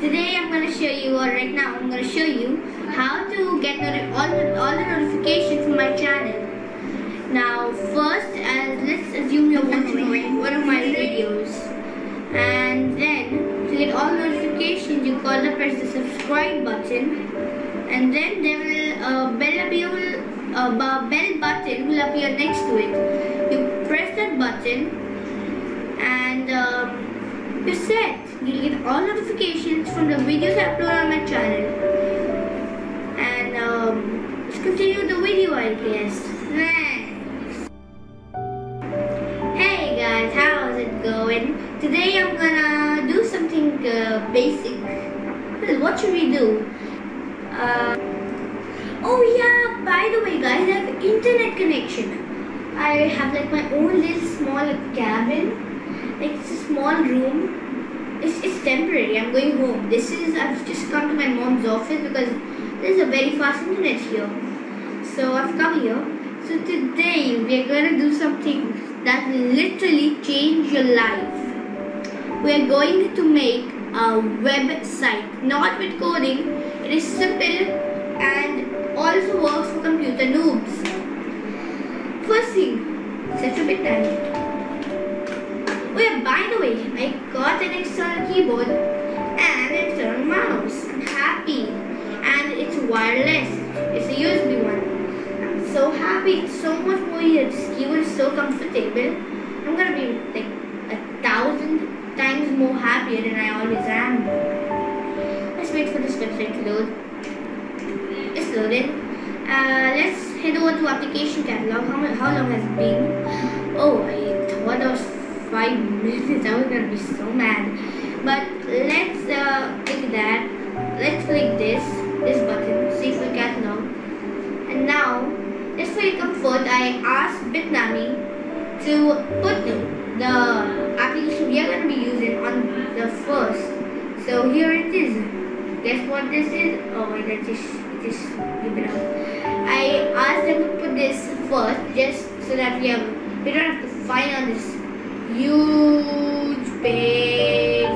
today I'm going to show you, or right now I'm going to show you how to get all, the, all the notifications from my channel. Now first, as let's assume you're watching one of my videos. And then, to get all notifications, you gotta press the subscribe button. And then there will, uh, bell uh, bell button will appear next to it. You press that button and um, you're set. You'll get all notifications from the videos I upload on my channel. And um, let's continue the video, I guess. Thanks. Hey guys, how's it going? Today I'm gonna do something uh, basic. What should we do? Uh, oh yeah, by the way guys, I have internet connection. I have like my own little small cabin it's a small room. It's, it's temporary. I'm going home. This is I've just come to my mom's office because there's a very fast internet here. So I've come here. So today we are gonna do something that will literally change your life. We are going to make a website, not with coding. It is simple and also works for computer noobs. First thing, set your Bitnami. Oh by the way, I got an external keyboard and an external mouse. I'm happy. And it's wireless. It's a USB one. I'm so happy. It's so much more here. This keyboard is so comfortable. I'm gonna be like a thousand times more happier than I always am. Let's wait for this website to load. It's loaded. Uh, let's head over to application catalog. How, how long has it been? Oh, I thought that was five minutes. I was gonna be so mad. But let's uh, click that. Let's click this, this button, see if we can know. And now, just for your comfort, I asked Bitnami to put the application we are gonna be using on the first. So here it is. Guess what this is? Oh wait, let's just just. I asked them to put this first, just so that we have we don't have to find on this huge page.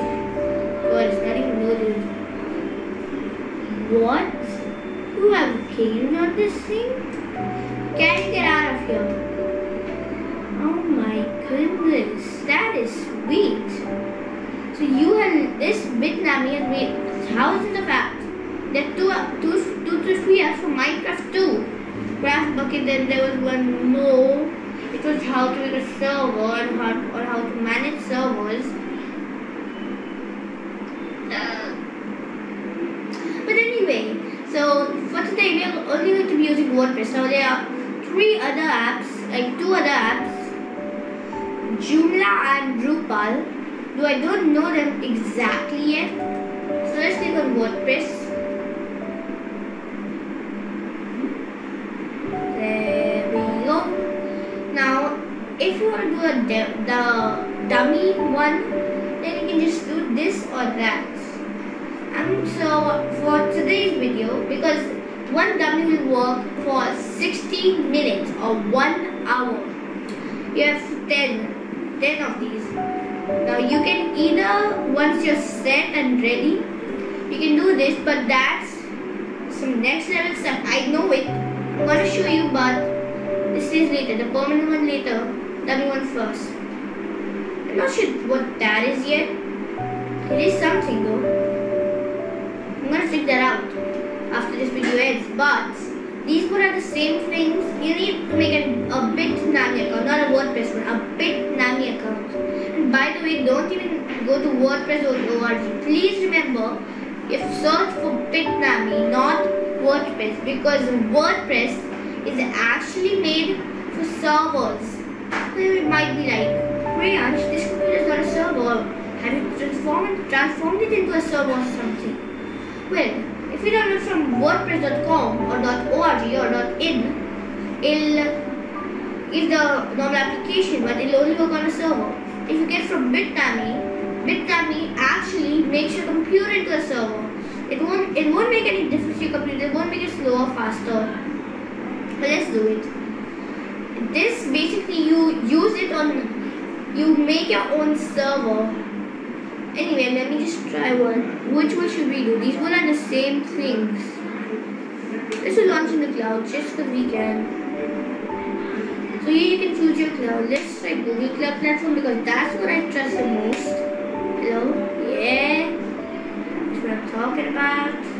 God, it's not even loaded. What? Who have games on this thing? Can you get out of here? Oh my goodness, that is sweet. So you have this Bitnami has made thousands of apps. There are two, two, two to three apps for Minecraft too. CraftBukkit, then there was one more. Was how to make a server and how, or how to manage servers. Uh, but anyway, so for today we are only going to be using WordPress. So there are three other apps, like two other apps, Joomla and Drupal. Though I don't know them exactly yet. So let's click on WordPress. Want to do a the dummy one, then you can just do this or that. And so for today's video, because one dummy will work for 60 minutes or one hour. You have 10, 10 of these. Now you can either, once you're set and ready, you can do this, but that's some next level stuff. I know it. I'm gonna show you, but this is later. The permanent one later. One first. I'm not sure what that is yet. It is something though. I'm gonna figure that out after this video ends. But these both are the same things. You need to make a, a Bitnami account, not a WordPress one, a Bitnami account. And by the way, don't even go to WordPress.org. Please remember, if search for Bitnami, not WordPress, because WordPress is actually made for servers. It might be like, Priyansh, this computer is not a server. Have you transformed, transformed it into a server or something? Well, if you download from WordPress.com or .org or .in, it'll give the normal application, but it'll only work on a server. If you get from Bitnami, Bitnami actually makes your computer into a server. It won't it won't make any difference to your computer. It won't make it slower, faster. But let's do it. This basically you use it on you make your own server anyway, let me just try one. Which one should we do? These one are the same things. Let's do launch in the cloud just because we can. So here you can choose your cloud. Let's try Google Cloud Platform because that's what I trust the most. Hello? Yeah. That's what I'm talking about.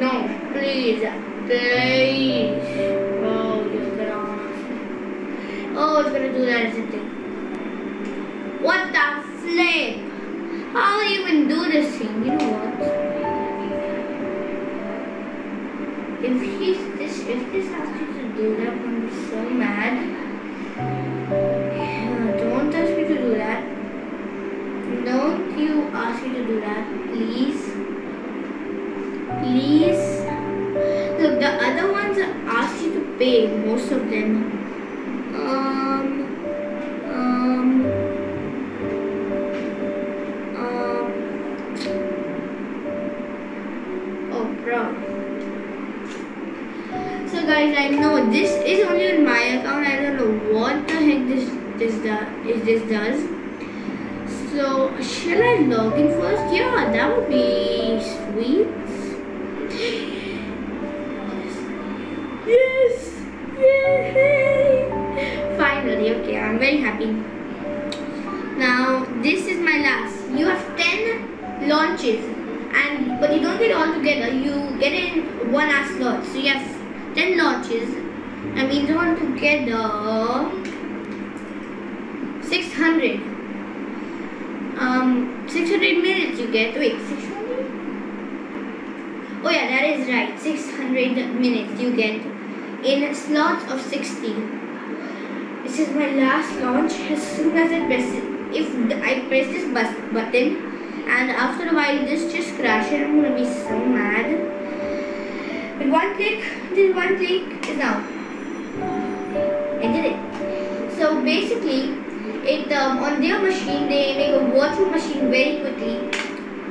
No, please, please. Oh, it's gonna. Oh, it's gonna do that, isn't it? What the flip? How do you even do this thing? You know what? If he's this, if this asks you to do that, I'm so mad. Pay, most of them. Um, um, um, oh, bro. So guys, I know this is only on my account. I don't know what the heck this this does. Is this does. So shall I log in first? Yeah, that would be Finally, okay, I'm very happy. Now, this is my last. You have 10 launches, and but you don't get all together. You get it in one hour slot. So you have 10 launches. That means all together 600. Um, 600 minutes you get. Wait, 600? Oh yeah, that is right. 600 minutes you get in slots of 60. Is my last launch. As soon as I press it, if I press this bus button and after a while this just crashes, I'm gonna be so mad. With one click, this one click is out. I did it. So basically, it um, on their machine they make a virtual machine very quickly.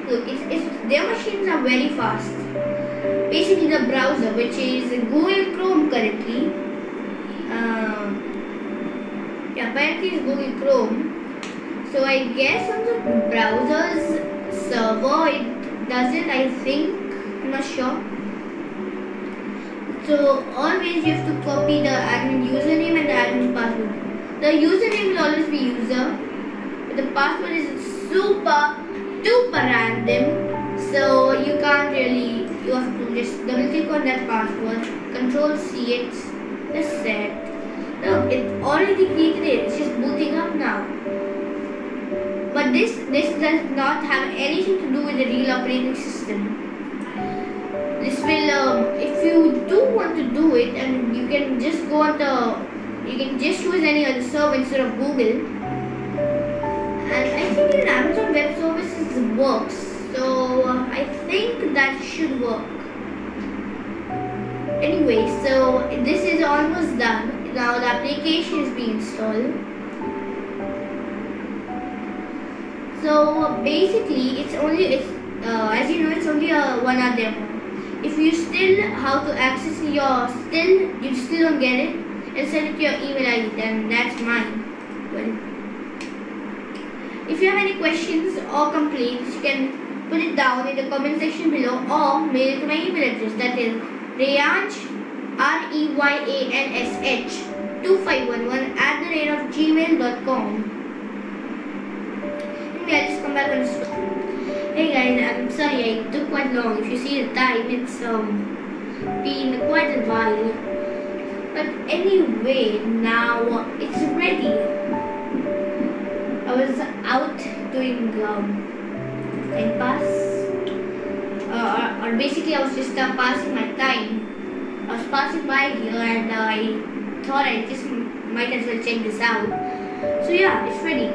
Look, it's, it's their machines are very fast basically the browser which is Google Chrome currently apparently it's Google Chrome. So I guess on the browser's server it does it I think. I'm not sure. So always you have to copy the admin username and the admin password. The username will always be user but the password is super duper random. So you can't really you have to just double click on that password control C it just set look it already created it it's just booting up now but this this does not have anything to do with the real operating system this will um, if you do want to do it and you can just go on the you can just use any other server instead of Google and I think in Amazon Web Services works so uh, I think that should work. Anyway, so this is almost done. Now the application is being installed. So basically, it's only it's uh, as you know, it's only a one hour demo. If you still how to access your still you still don't get it, and send it to your email ID, then that's mine. Well, if you have any questions or complaints, you can put it down in the comment section below or mail it to my email address that is Reyansh R-E-Y-A-N-S-H 2511 at the rate of gmail.com I'll just come back on Hey guys, I'm sorry I took quite long. If you see the time, it's um been quite a while. But anyway, now it's ready. I was out doing um, pass. Uh, or, or basically, I was just uh, passing my time. I was passing by here and I thought I just might as well check this out. So yeah, it's ready.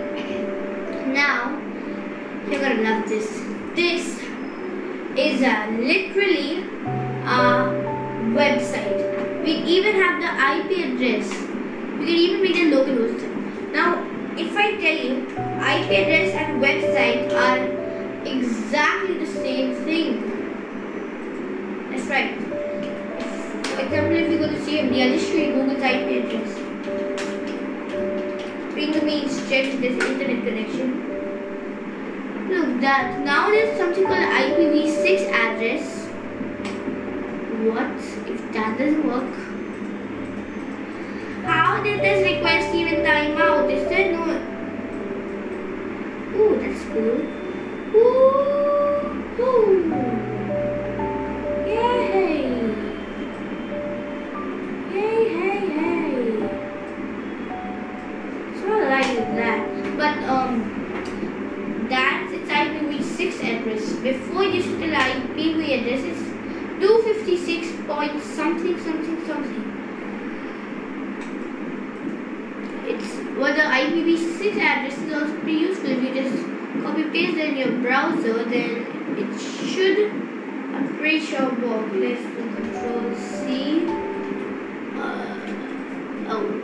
Now, you're gonna love this. This is uh, literally a website. We even have the IP address. We can even make the logos. Now, if I tell you, IP address and website are exactly if you go to show you Google's IP address. Ping means check this internet connection. Look, that now there's something called IPv6 address. What if that doesn't work? How did this request even time out? Is there no? Ooh, that's cool. Ooh, ooh. Um that's its IPv6 address. Before you tell IPv address is 256 point something something something. It's well the IPv6 address is also pretty useful if you just copy paste in your browser then it should I'm pretty sure work. Let's do control C. Uh, oh.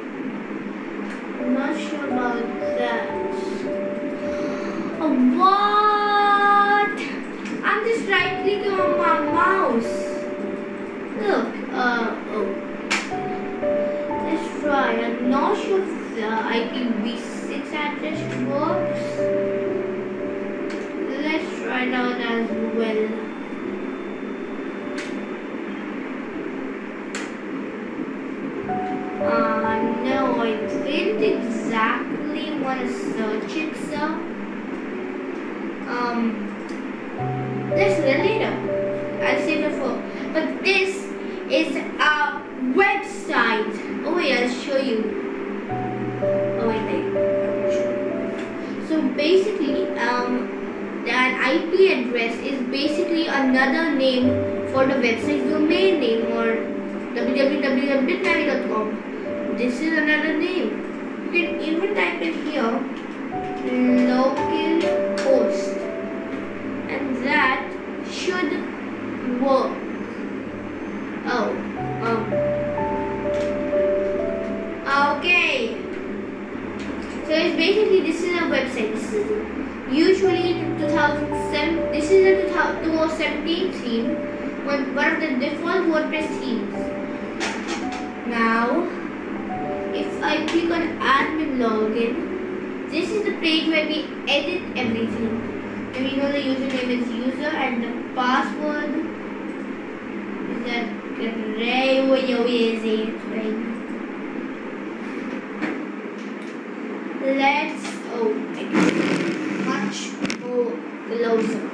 Not sure about that. Oh, what? I'm just right clicking on my mouse. Look, uh, oh. Let's try. I'm not sure if the IPv6 address works. Let's try out as well. Um, it later. I've seen before. But this is a website. Oh wait, I'll show you. Oh wait, wait. So basically, um, that IP address is basically another name for the website domain name or www.bitnami.com. This is another name. You can even type it here localhost everything. And we know the username is user and the password is that gray right? Let's oh much more closer.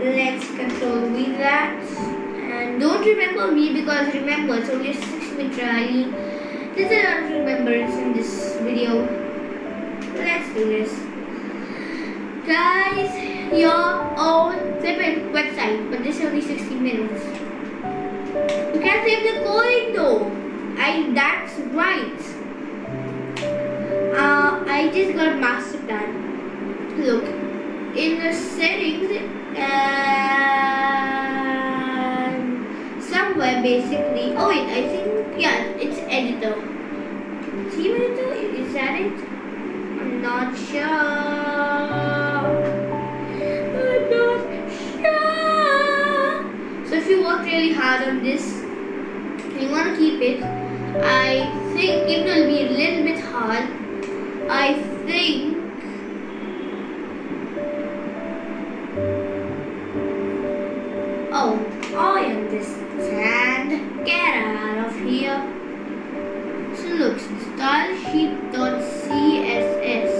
Let's control V that and don't remember me because remember it's only a six minute trial. There's a lot of remembrance in this video. Let's do this. Guys, your own website, but this is only 60 minutes. You can't save the coin though. I that's right. Uh, I just got master plan. Look, in the settings and somewhere basically. Oh wait, I think yeah, it's editor. Theme editor is that it? I'm not sure. Hard on this, you want to keep it. I think it will be a little bit hard. I think Oh, I understand. Get out of here. So look, stylesheet.css.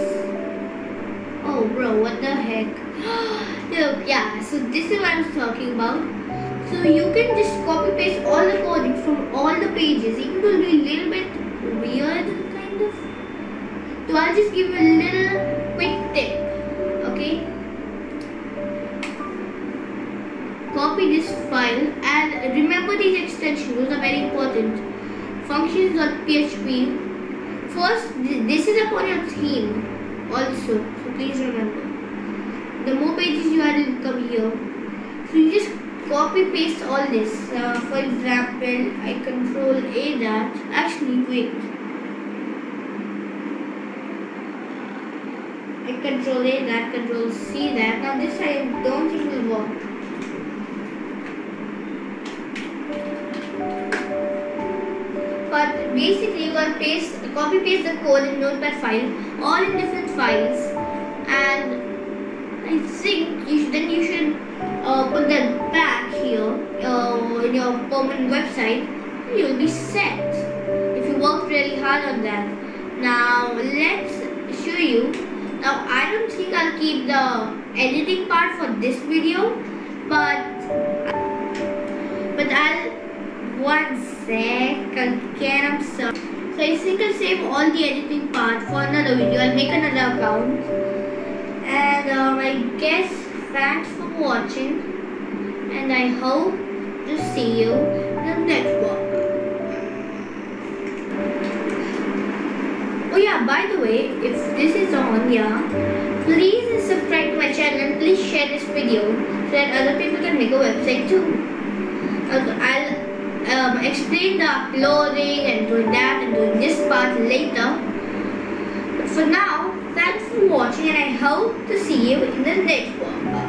Oh bro, what the heck? look, yeah, so this is what I was talking about. So you can just copy paste all the coding from all the pages. It will be a little bit weird, kind of. So I'll just give you a little quick tip. Okay? Copy this file and remember these extensions, those are very important. Functions.php. First, this is upon your theme also, so please remember. The more pages you add will come here. So you just copy paste all this. Uh, for example, I control A that. Actually, wait. I control A that, control C that. Now this I don't think will work. but basically you gotta paste, copy paste the code in notepad file, all in different files, and I think you should, website. You'll be set if you work really hard on that. Now let's show you. Now I don't think I'll keep the editing part for this video, but but I'll one sec again. I'm sorry. So I think I'll save all the editing part for another video. I'll make another account. And um, I guess thanks for watching. And I hope to see you in the next one. Oh yeah, by the way, if this is on, yeah, please subscribe to my channel and please share this video so that other people can make a website too. I'll um, explain the uploading and doing that and doing this part later. But for now, thanks for watching and I hope to see you in the next one.